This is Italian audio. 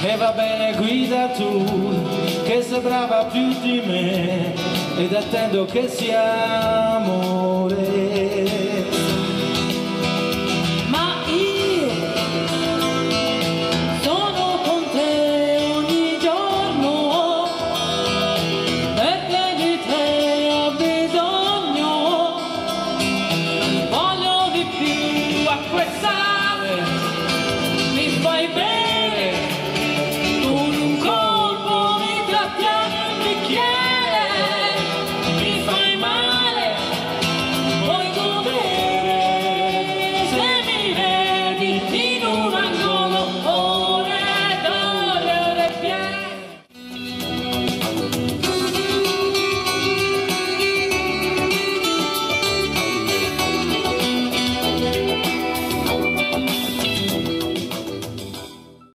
e va bene guida tu che sei brava più di me ed attendo che sia amore. Yeah.